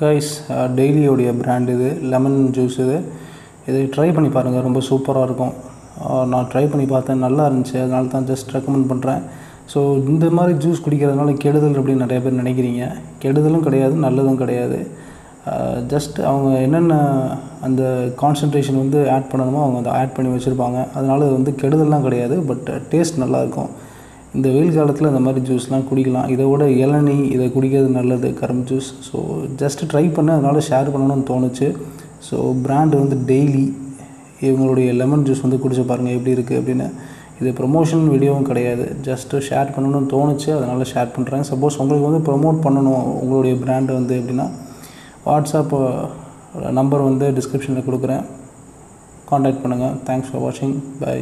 Guys டெய்லியோடைய brand இது lemon juice இது. இது ட்ரை பண்ணி பாருங்கள் ரொம்ப சூப்பராக இருக்கும். நான் ட்ரை பண்ணி பார்த்தேன் நல்லா இருந்துச்சு. அதனால தான் ஜஸ்ட் ரெக்கமெண்ட் பண்ணுறேன் ஸோ இந்த மாதிரி ஜூஸ் குடிக்கிறதுனால கெடுதல் அப்படின்னு நிறைய பேர் நினைக்கிறீங்க. கெடுதலும் கிடையாது நல்லதும் கிடையாது. ஜஸ்ட் அவங்க என்னென்ன அந்த கான்சன்ட்ரேஷன் வந்து ஆட் பண்ணணுமோ அவங்க அதை ஆட் பண்ணி வச்சுருப்பாங்க. அதனால அது வந்து கெடுதல்லாம் கிடையாது பட் டேஸ்ட் நல்லாயிருக்கும் இந்த வெயில் காலத்தில் இந்த மாதிரி ஜூஸ்லாம் குடிக்கலாம். இதை விட இளநி இதை குடிக்கிறது நல்லது கரும்பு ஜூஸ் ஸோ ஜஸ்ட் ட்ரை பண்ண. அதனால் ஷேர் பண்ணணும்னு தோணுச்சு. ஸோ பிராண்டு வந்து டெய்லி இவங்களுடைய லெமன் ஜூஸ் வந்து குடிச்சு பாருங்கள் எப்படி இருக்குது அப்படின்னு. இது ப்ரொமோஷன் வீடியோவும் கிடையாது. ஜஸ்ட்டு ஷேர் பண்ணணும்னு தோணுச்சு. அதனால் ஷேர் பண்ணுறேன் சப்போஸ் உங்களுக்கு வந்து ப்ரொமோட் பண்ணணும் உங்களுடைய பிராண்டு வந்து எப்படின்னா வாட்ஸ்அப் நம்பர் வந்து டிஸ்கிரிப்ஷனில் கொடுக்குறேன். காண்டாக்ட் பண்ணுங்கள் தேங்க்ஸ் ஃபார் வாட்சிங் பை